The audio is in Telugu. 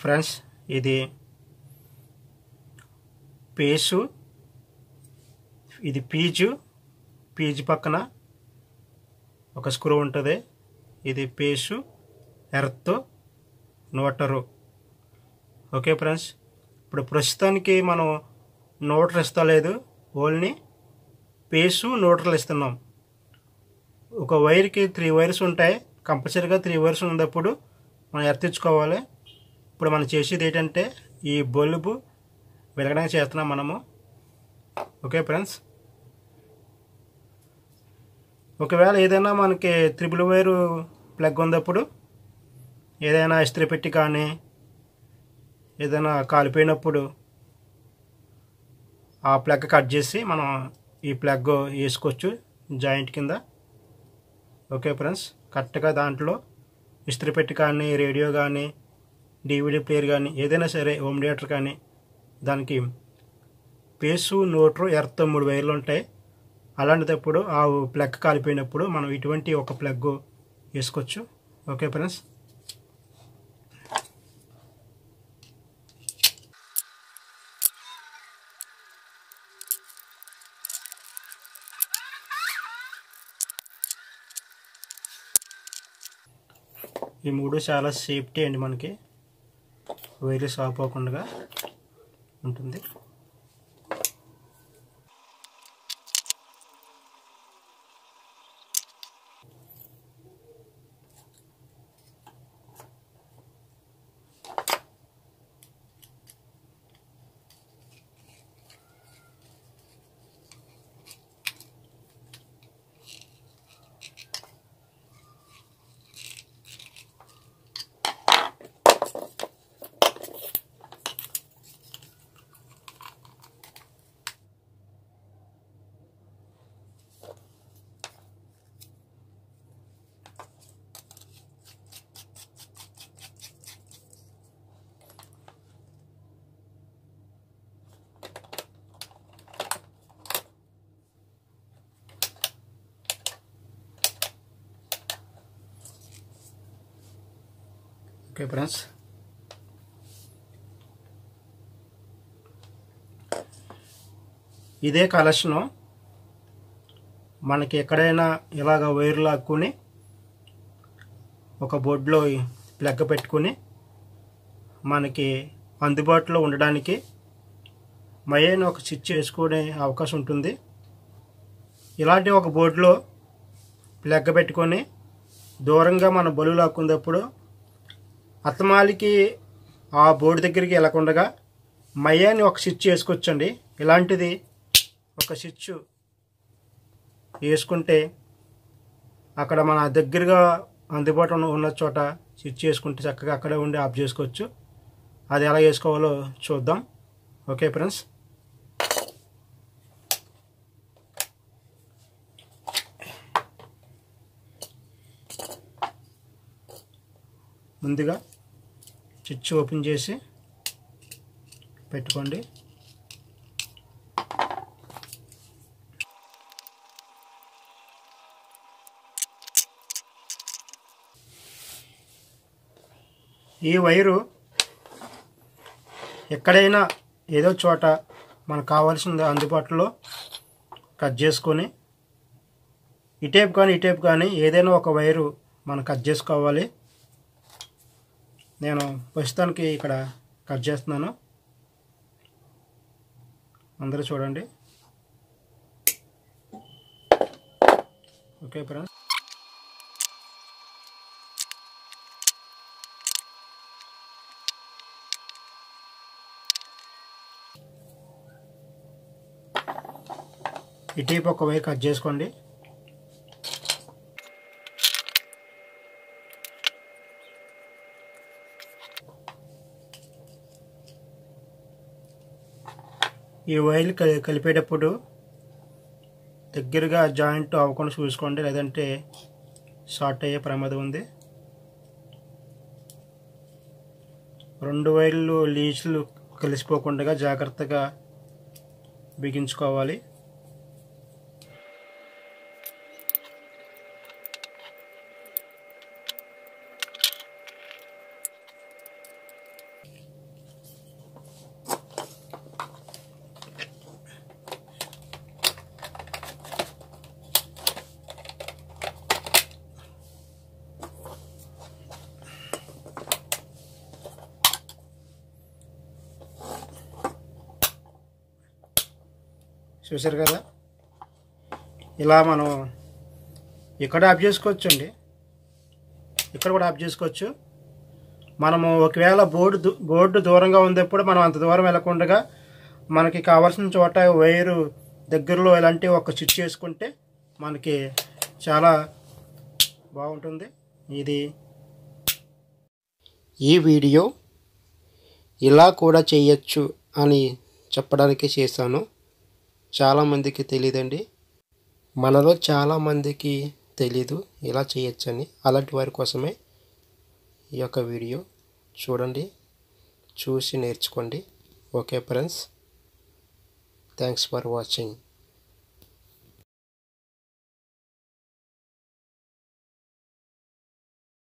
ఫ్రెండ్స్ ఇది పేసు ఇది పీజు పీజు పక్కన ఒక స్క్రూ ఉంటుంది. ఇది పేసు ఎర్త్ నోటరు ఓకే ఫ్రెండ్స్? ఇప్పుడు ప్రస్తుతానికి మనం నోటర్ ఇస్తలేదు. ఓన్లీ పేసు నోటర్లు ఇస్తున్నాం. ఒక వైర్కి త్రీ వైర్స్ ఉంటాయి. కంపల్సరీగా త్రీ వైర్స్ ఉన్నప్పుడు మనం ఎర్తించుకోవాలి ఇప్పుడు మనం చేసేది ఏంటంటే ఈ బల్బు వెలగడానికి చేస్తున్నాం మనము. Okay friends? ఒకవేళ ఏదైనా మనకి త్రిబుల్ వైరు ప్లగ్ ఉన్నప్పుడు ఏదైనా ఇస్త్రీ పెట్టి కానీ ఏదైనా కాలిపోయినప్పుడు ఆ ప్లగ్ కట్ చేసి మనం ఈ ప్లగ్ వేసుకోవచ్చు జాయింట్ కింద. Okay friends? కరెక్ట్గా దాంట్లో ఇస్త్రీ పెట్టి కానీ రేడియో కానీ డివిడి ప్లేయర్ కానీ ఏదైనా సరే హోమ్ థియేటర్ కానీ దానికి పేసు నోట్రు ఎర్త్ మూడు వైర్లు ఉంటాయి. అలాంటిదప్పుడు ఆ ప్లగ్ కాలిపోయినప్పుడు మనం ఇటువంటి ఒక ప్లగ్ వేసుకోవచ్చు. Okay friends? ఈ మూడు చాలా సేఫ్టీ అండి మనకి. వైర్లెస్ షాప్ అవ్వకుండా ఉంటుంది. ఓకే ఫ్రెండ్స్ ఇదే కలెక్షను మనకి ఎక్కడైనా ఇలాగ వైర్ లాక్కుని ఒక బోర్డులో ప్లగ్ పెట్టుకుని మనకి అందుబాటులో ఉండడానికి మయైన ఒక స్విచ్ వేసుకునే అవకాశం ఉంటుంది. ఇలాంటి ఒక బోర్డులో ప్లగ్ పెట్టుకొని దూరంగా మన బలు లాక్కున్నప్పుడు అత్తమాలికి ఆ బోర్డు దగ్గరికి వెళ్ళకుండా మయ్యాని ఒక స్విచ్ వేసుకోవచ్చండి. ఇలాంటిది ఒక స్విచ్ వేసుకుంటే అక్కడ మన దగ్గరగా అందుబాటులో ఉన్న చోట స్విచ్ వేసుకుంటే చక్కగా అక్కడే ఉండి ఆఫ్ చేసుకోవచ్చు. అది ఎలా వేసుకోవాలో చూద్దాం. Okay friends. ముందుగా స్విచ్ ఓపెన్ చేసి పెట్టుకోండి. ఈ వైరు ఎక్కడైనా ఏదో చోట మనకు కావాల్సింది అందుబాటులో కట్ చేసుకొని ఈ టైప్ కానీ ఈ టైప్ కానీ ఏదైనా ఒక వైరు మనం కట్ చేసుకోవాలి. నేను ప్రస్తుతానికి ఇక్కడ కట్ చేస్తున్నాను. అందరూ చూడండి. Okay friends. ఈ ఒక వై కట్ చేసుకోండి. ఈ వైర్లు కలి- కలిపేటప్పుడు దగ్గరగా జాయింట్ అవ్వకుండా చూసుకోండి లేదంటే షార్ట్ అయ్యే ప్రమాదం ఉంది. రెండు వైర్లు లీచ్లు కలిసిపోకుండా జాగ్రత్తగా బిగించుకోవాలి. చూసారు కదా? ఇలా మనం ఇక్కడ ఆఫ్ చేసుకోవచ్చండి. ఇక్కడ కూడా ఆఫ్ చేసుకోవచ్చు. మనము ఒకవేళ బోర్డు దూ- బోర్డు దూరంగా ఉన్నప్పుడు మనం అంత దూరం వెళ్ళకుండా మనకి కావాల్సిన చోట వైరు దగ్గరలో ఇలాంటి ఒక స్విచ్ చేసుకుంటే మనకి చాలా బాగుంటుంది. ఇది ఈ వీడియో ఇలా కూడా చేయొచ్చు అని చెప్పడానికి చేశాను. చాలామందికి తెలియదండి మనలో చాలామందికి తెలీదు. ఇలా చేయొచ్చని. అలాంటి వారి కోసమే ఈ యొక్క వీడియో. చూడండి. చూసి నేర్చుకోండి. Okay friends. Thanks for watching.